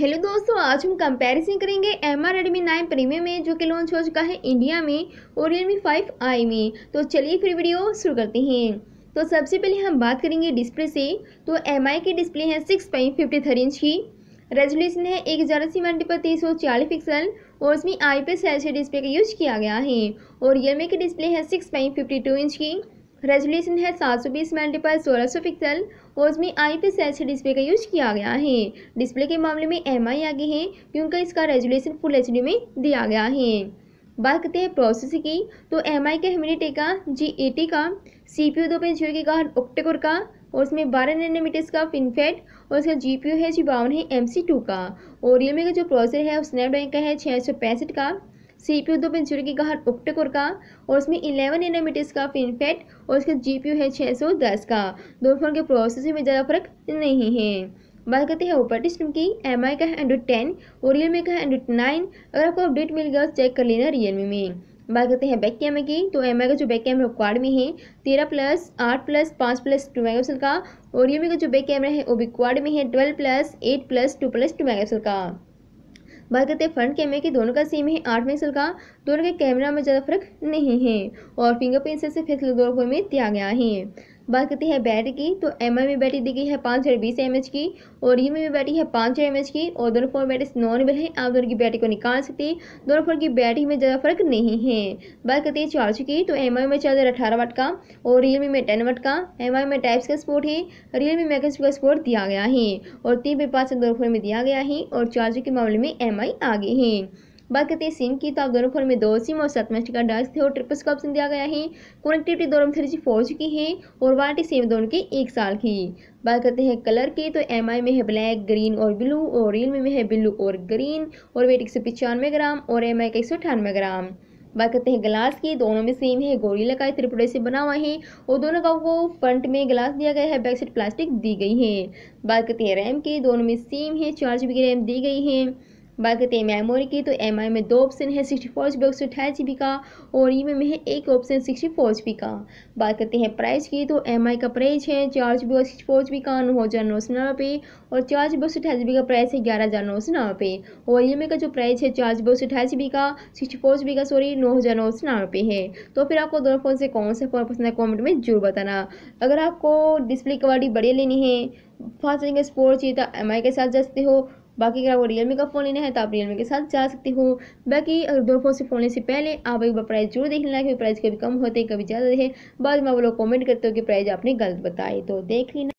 Hello दोस्तों, आज हम कंपैरिजन करेंगे M R Redmi nine premium में, जो कि लॉन्च हो चुका है इंडिया में और रियलमी फाइव आई में। तो चलिए फिर वीडियो शुरू करते हैं। तो सबसे पहले हम बात करेंगे डिस्प्ले से। तो एम आई की डिस्प्ले है six point fifty three inch की। रेजोल्यूशन है एक हज़ार अस्सी मल्टी पर तीस सौ चालीस पिक्सल और इसमें आई पी एस डिस्प्ले का यूज़ किया गया है। और रियलमी की डिस्प्ले है six point fifty two inch की। रेजोल्यूशन है सात सौ बीस मल्टीपल सोलह सौ पिक्सल और उसमें आई पी डिस्प्ले का यूज़ किया गया है। डिस्प्ले के मामले में एम आई आगे है, क्योंकि इसका रेजोल्यूशन फुल एचडी में दिया गया है। बात करते हैं प्रोसेसर की तो एम आई के हेमिनिटे का जी एटी का सी पी यू दो पेज की का, ऑक्टेकोर का, और उसमें बारह नैनोमीटर्स का फिनफेट और उसका जी पी यू है जी बावन है एम सी टू का। और रियलमी का जो प्रोसेसर है, वो स्नैपड्रैगन का है छः सौ पैंसठ का। सी पी यू दो पेंचुरी की कहा ऑक्टेकोर का, और उसमें इलेवन एनामीटर्स का फिनफेट, और पी यू है छः सौ दस का। दोनों फ़ोन के प्रोसेसर में ज़्यादा फ़र्क नहीं है। बात करते हैं ऊपर सिस्टम की एम आई का है एंड्रॉइड टेन और रियल मी का है एंड्रॉइड नाइन अगर आपको अपडेट मिल गया तो चेक कर लेना रियल मी। बात करते हैं बैक कैमरे की तो एम आई का जो बैक कैमरा क्वाड में है, तेरह प्लस आठ प्लस पाँच प्लस टू मेगा का। और रियल मी का जो बैक कैमरा है, वो भी क्वाड में है twelve plus eight plus two plus two mega का। बात करते हैं फ्रंट कैमरे की, दोनों का सेम है आठ मेगापिक्सल का, दोनों के कैमरा में ज़्यादा फ़र्क नहीं है और फिंगरप्रिंट से फेस दोनों में दिया गया है। बात करते हैं बैटरी की तो एम आई में बैटरी दी गई है पाँच हज़ार बीस एम की और रियल में भी बैटरी है पाँच हज़ार एम की और दोनों फ़ोन बैटरी नॉन है। आप दोनों की बैटरी को निकाल सकते हैं। दोनों फ़ोन की बैटरी में ज़्यादा फ़र्क नहीं है। बात करते हैं चार्ज की तो एम आई में चार्जर अठारह वाट का और रियल में टेन वाट का। एम आई में टाइप्स का स्पोर्ट है। रियल मी का स्पोर्ट दिया गया है और तीन पे पाँच दोनों फ़ोन में दिया गया है और चार्जर के मामले में एम आई आगे है। बात करते हैं सिम की तो आप दोनों फ़ोन में दो सिम और सात मेस्ट का डायस थे और ट्रिपल्स का ऑप्शन दिया गया है। कनेक्टिविटी दोनों में थ्री जी, फोर जी की है और वारंटी सेम दोनों की एक साल की। बात करते हैं कलर की तो एम आई में है ब्लैक, ग्रीन और ब्लू और रियल में है ब्लू और ग्रीन और वेट एक सौ पचानवे ग्राम और एम आई का एक सौ अठानवे ग्राम। बात करते हैं ग्लास की दोनों में सेम है। गोरिल्ला का त्रिपुरा से बना हुआ है और दोनों का वो फ्रंट में ग्लास दिया गया है। बैक साइड प्लास्टिक दी गई है। बात करते हैं रैम की दोनों में सेम है। चार जी रैम दी गई है। बात करते हैं मेमोरी की तो एमआई में दो ऑप्शन है सिक्सटी फोर जी एक सौ अठाईस जी बी का, और ई में है एक option sixty four G B का। बात करते हैं प्राइस की तो एमआई का प्राइस है चार जी बी और सिक्सटी फोर जी बी का, नौ हज़ार नौ सौ नब्बे, और चार जी बी सौ अठाईस जी बी का प्राइस है ग्यारह हज़ार नौ सौ नब्बे। और ई का जो प्राइस है चार जी बी सौ अठाईस जी बी का सिक्सटी फोर जी बी का सॉरी नौ हज़ार नौ सौ नब्बे है। तो फिर आपको दोनों फ़ोन से कौन सा फ़ोन पसंद है कॉमेंट में ज़रूर बताना। अगर आपको डिस्प्ले क्वालिटी बढ़िया लेनी है फास्ट चार्जिंग स्पोर्ट चाहिए तो एमआई के साथ जा सकते हो। बाकी अगर आपको रियलमी का फ़ोन लेना है तो आप रियलमी के साथ जा सकते हो। बाकी अगर दो फ़ोन से फ़ोन लेने से पहले आप एक बार प्राइस ज़रूर देख लेना कि प्राइस कभी कम होते हैं, कभी ज़्यादा है। बाद में वो लोग कॉमेंट करते हो कि प्राइस आपने गलत बताए तो देख लेना।